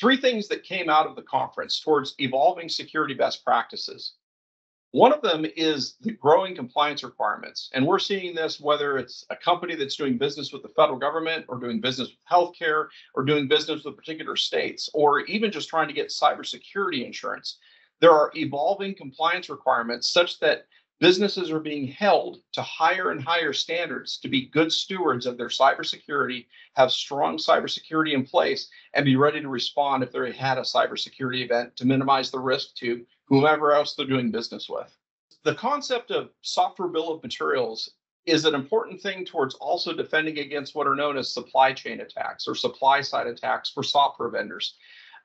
three things that came out of the conference towards evolving security best practices. One of them is the growing compliance requirements. And we're seeing this whether it's a company that's doing business with the federal government or doing business with healthcare or doing business with particular states or even just trying to get cybersecurity insurance. There are evolving compliance requirements such that businesses are being held to higher and higher standards to be good stewards of their cybersecurity, have strong cybersecurity in place, and be ready to respond if they had a cybersecurity event to minimize the risk to whomever else they're doing business with. The concept of software bill of materials is an important thing towards also defending against what are known as supply chain attacks or supply side attacks for software vendors.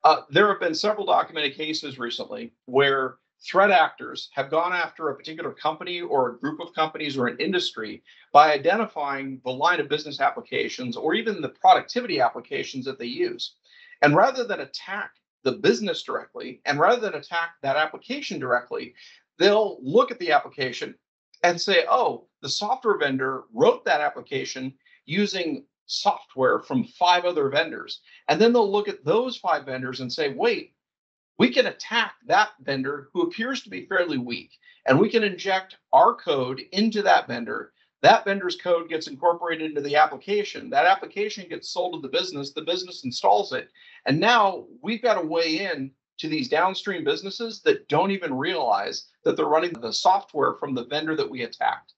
Uh, there have been several documented cases recently where threat actors have gone after a particular company or a group of companies or an industry by identifying the line of business applications or even the productivity applications that they use. And rather than attack the business directly, and rather than attack that application directly, they'll look at the application and say, oh, the software vendor wrote that application using software from five other vendors. And then they'll look at those five vendors and say, wait, we can attack that vendor who appears to be fairly weak, and we can inject our code into that vendor. That vendor's code gets incorporated into the application. That application gets sold to the business. The business installs it. And now we've got a way in to these downstream businesses that don't even realize that they're running the software from the vendor that we attacked.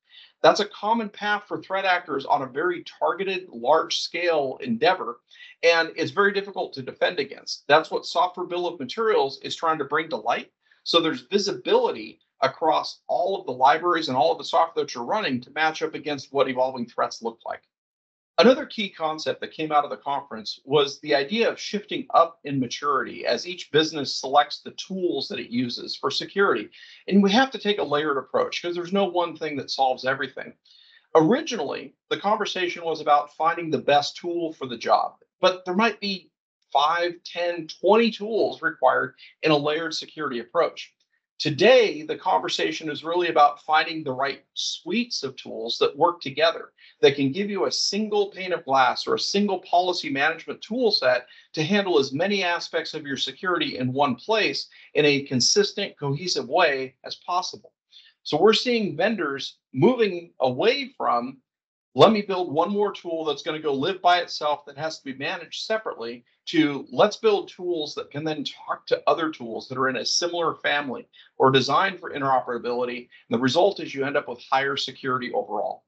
That's a common path for threat actors on a very targeted, large scale endeavor. And it's very difficult to defend against. That's what Software Bill of Materials is trying to bring to light. So there's visibility across all of the libraries and all of the software that you're running to match up against what evolving threats look like. Another key concept that came out of the conference was the idea of shifting up in maturity as each business selects the tools that it uses for security. And we have to take a layered approach because there's no one thing that solves everything. Originally, the conversation was about finding the best tool for the job, but there might be 5, 10, 20 tools required in a layered security approach. Today, the conversation is really about finding the right suites of tools that work together that can give you a single pane of glass or a single policy management tool set to handle as many aspects of your security in one place in a consistent, cohesive way as possible. So we're seeing vendors moving away from let me build one more tool that's going to go live by itself that has to be managed separately to let's build tools that can then talk to other tools that are in a similar family or designed for interoperability. And the result is you end up with higher security overall.